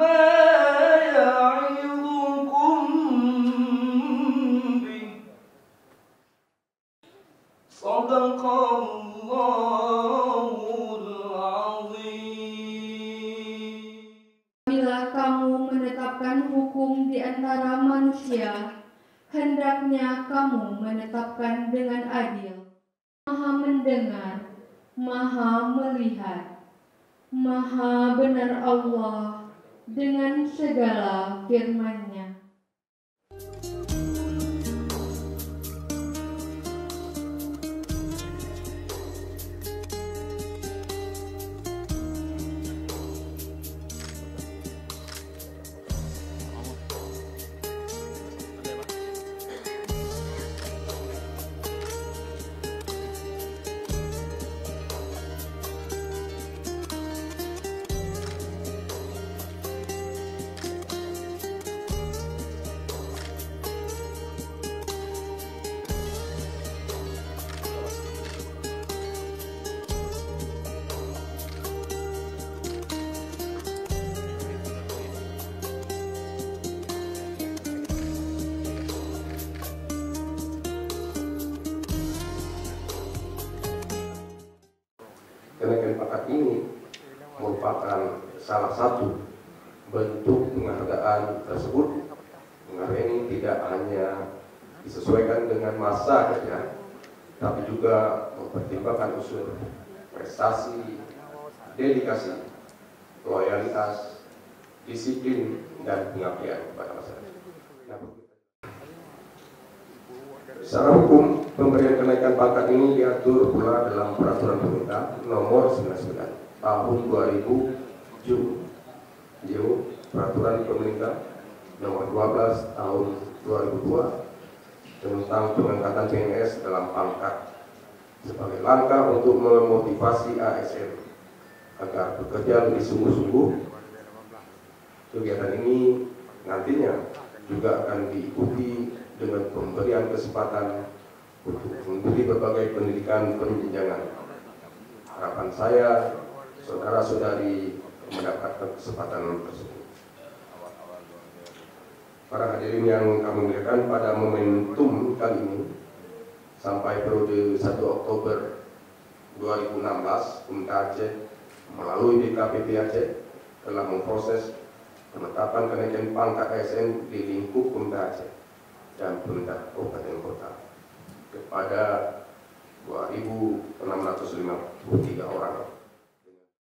Bila kamu menetapkan hukum di antara manusia, hendaknya kamu menetapkan dengan adil. Maha mendengar, maha melihat, maha benar Allah dengan segala firman-Nya. Kenaikan pangkat ini merupakan salah satu bentuk penghargaan tersebut. Penghargaan ini tidak hanya disesuaikan dengan masa kerja, tapi juga mempertimbangkan unsur prestasi, dedikasi, loyalitas, disiplin, dan pengabdian kepada masyarakat. Nah, Secara hukum, pemberian kenaikan pangkat ini diatur pula dalam Peraturan Pemerintah Nomor 99 Tahun 2007 Yo, Peraturan Pemerintah Nomor 12 Tahun 2002 tentang pengangkatan PNS dalam pangkat sebagai langkah untuk memotivasi ASN agar bekerja lebih sungguh-sungguh. Kegiatan ini nantinya juga akan diikuti dengan pemberian kesempatan untuk berbagai pendidikan penjenjangan. Harapan saya, saudara-saudari mendapatkan kesempatan tersebut. Para hadirin yang kami muliakan pada momentum kali ini, sampai periode 1 Oktober 2016, Pemda Aceh melalui DKPP Aceh telah memproses penetapan kenaikan pangkat ASN di lingkup Pemda Aceh dan pemerintah kabupaten kota kepada 2.653 orang